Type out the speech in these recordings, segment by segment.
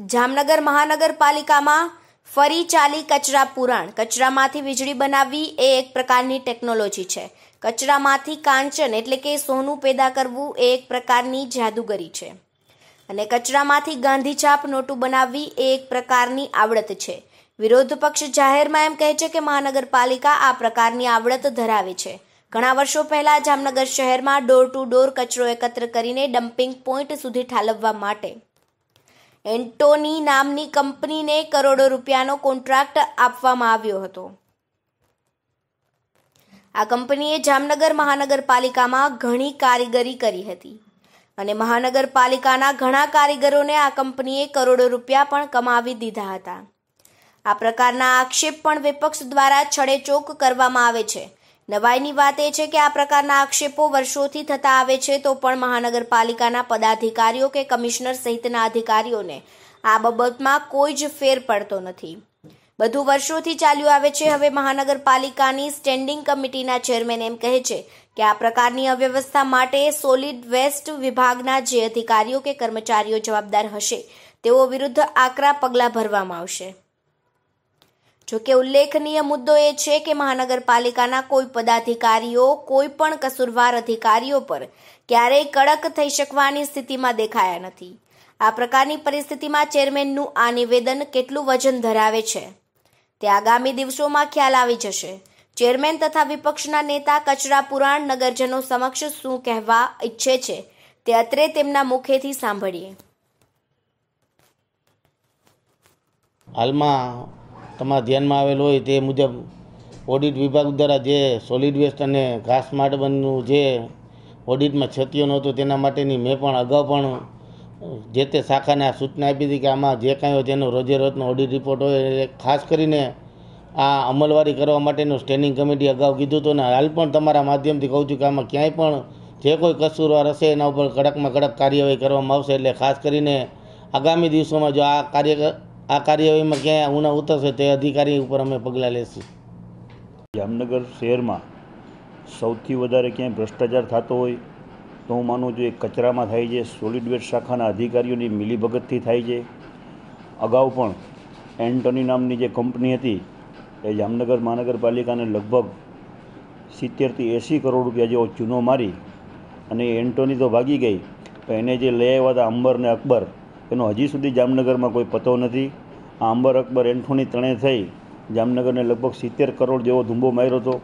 જામનગર મહાનગરપાલિકામાં ફરી ચાલી કચરા પુરાણ. કચરામાંથી વીજળી બનાવવી એ એક પ્રકારની ટેકનોલોજી છે. કચરામાંથી કાંચન એટલે કે સોનું પેદા કરવું એ એક પ્રકારની જાદુગરી છે. અને કચરામાંથી ગાંધીછાપ નોટું બનાવવી એ એક પ્રકારની આવડત છે. વિરોધ પક્ષ જાહેરમાં એમ કહે છે કે મહાનગરપાલિકા આ પ્રકારની આવડત ધરાવે છે. ઘણા વર્ષો પહેલા જામનગર શહેરમાં ડોર ટુ ડોર કચરો એકત્ર કરીને ડમ્પિંગ પોઈન્ટ સુધી ઠાલવવા માટે એન્ટોની નામની કંપનીને કરોડો રૂપિયાનો કોન્ટ્રાક્ટ આપવામાં આવ્યો હતો. આ કંપનીએ જામનગર મહાનગરપાલિકામાં ઘણી કારીગરી કરી હતી અને મહાનગરપાલિકાના ઘણા કારીગરોને આ કંપનીએ કરોડો રૂપિયા પણ કમાવી દીધા હતા. આ પ્રકારના આક્ષેપ પણ વિપક્ષ દ્વારા છડેચોક કરવામાં આવે છે નવાઈની વાત એ છે કે આ પ્રકારના આક્ષેપો વર્ષોથી થતા આવે છે, તો પણ મહાનગરપાલિકાના પદાધિકારીઓ કે કમિશનર સહિતના અધિકારીઓને આ બાબતમાં કોઈ જ ફેર પડતો નથી. બધું વર્ષોથી ચાલ્યું આવે છે, હવે મહાનગરપાલિકાની સ્ટેન્ડિંગ કમિટીના ચેરમેન એમ કહે છે કે આ પ્રકારની અવ્યવસ્થા માટે સોલિડ વેસ્ટ વિભાગના જે અધિકારીઓ કે કર્મચારીઓ જવાબદાર હશે, તેઓ વિરુદ્ધ આકરા પગલાં ભરવામાં આવશે. જોકે ઉલ્લેખનીય મુદ્દો એ છે કે મહાનગરપાલિકાના કોઈ પદાધિકારીઓ, કોઈ પણ કસૂરવાર અધિકારીઓ પર ક્યારેય કડક થઈ શકવાની સ્થિતિમાં દેખાયા નથી. આ પ્રકારની પરિસ્થિતિમાં ચેરમેનનું આ નિવેદન કેટલું વજન ધરાવે છે તે આગામી દિવસોમાં ખ્યાલ આવી જશે. ચેરમેન તથા વિપક્ષના નેતા કચરા પુરાણ નગરજનો સમક્ષ શું કહેવા ઈચ્છે છે તે અત્રે તેમના મુખેથી સાંભળીએ. હાલમાં તમારા ધ્યાનમાં આવેલ હોય તે મુજબ ઓડિટ વિભાગ દ્વારા જે સોલિડ વેસ્ટ અને ઘાસ માટબંધનું જે ઓડિટમાં ક્ષતિઓ નહોતું તેના માટેની મેં પણ અગાઉ પણ જે તે શાખાને આ સૂચના આપી હતી કે આમાં જે કાંઈ હોય તેનો રોજે રોજનો ઓડિટ રિપોર્ટ હોય એ ખાસ કરીને આ અમલવારી કરવા માટેનું સ્ટેન્ડિંગ કમિટી અગાઉ કીધું હતું ને હાલ પણ તમારા માધ્યમથી કહું છું કે આમાં ક્યાંય પણ જે કોઈ કસૂરવાર હશે એના ઉપર કડકમાં કડક કાર્યવાહી કરવામાં આવશે એટલે ખાસ કરીને આગામી દિવસોમાં જો આ કાર્ય આ કાર્યવાહીમાં ક્યાંય ઉના ઉતરશે તે અધિકારી ઉપર અમે પગલાં લેશું. જામનગર શહેરમાં સૌથી વધારે ક્યાંય ભ્રષ્ટાચાર થતો હોય તો હું માનું છું એ કચરામાં થાય છે સોલિડ વેસ્ટ શાખાના અધિકારીઓની મિલીભગતથી થાય છે. અગાઉ પણ એન્ટોની નામની જે કંપની હતી એ જામનગર મહાનગરપાલિકાને લગભગ સિત્તેરથી એંસી કરોડ રૂપિયા જેવો ચૂનો મારી અને એન્ટોની તો ભાગી ગઈ, પણ એને જે લઈ આવ્યા હતા અંબર ને અકબર એનો હજી સુધી જામનગરમાં કોઈ પતો નથી. આ અંબર અકબર એન્ઠોની ત્રણે થઈ જામનગરને લગભગ સિત્તેર કરોડ જેવો ધુંબો માર્યો હતો.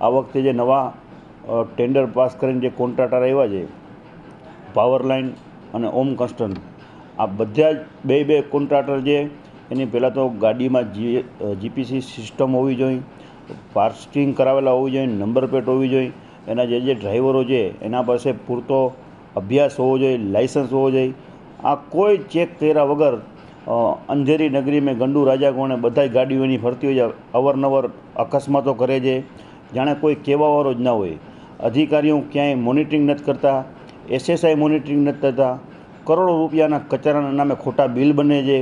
આ વખતે જે નવા ટેન્ડર પાસ કરીને જે કોન્ટ્રાક્ટર આવ્યા છે, પાવર લાઇન અને ઓમ કન્સ્ટન આ બધા જ બે બે કોન્ટ્રાક્ટર છે એની પહેલાં તો ગાડીમાં જી જીપીસી સિસ્ટમ હોવી જોઈએ પાર્કિંગ કરાવેલા હોવી જોઈએ, નંબર પ્લેટ હોવી જોઈએ, એના જે જે ડ્રાઈવરો છે એના પાસે પૂરતો અભ્યાસ હોવો જોઈએ લાઇસન્સ હોવો જોઈએ આ કોઈ ચેક કર્યા વગર અંધેરી નગરી મેં ગંડુ રાજા કોણે બધાય ગાડીઓની ફરતી હોય અવરનવર અકસ્માતો કરે છે. જાણે કોઈ કહેવાવાળો જ ના હોય. અધિકારીઓ ક્યાંય મોનિટરિંગ નથી કરતા, એસએસઆઈ મોનિટરિંગ નથી કરતા. કરોડો રૂપિયાના કચરાના નામે ખોટા બિલ બને છે.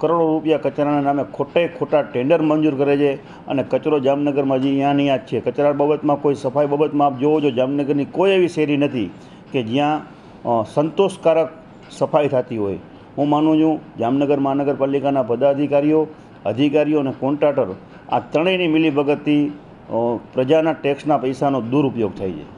કરોડો રૂપિયા કચરાના નામે ખોટે ખોટા ટેન્ડર મંજૂર કરે છે. અને કચરો જામનગરમાં હજી અહીંયા નહીં જ છે. કચરા બાબતમાં કોઈ સફાઈ બાબતમાં આપ જોવો છો જામનગરની કોઈ એવી શેરી નથી કે જ્યાં સંતોષકારક સફાઈ થતી હોય. હું માનું છું, જામનગર મહાનગરપાલિકાના પદાધિકારીઓ, અધિકારીઓ અને કોન્ટ્રાક્ટર આ ત્રણેયની મિલીભગતથી પ્રજાના ટેક્સના પૈસાનો દુરુપયોગ થાય છે.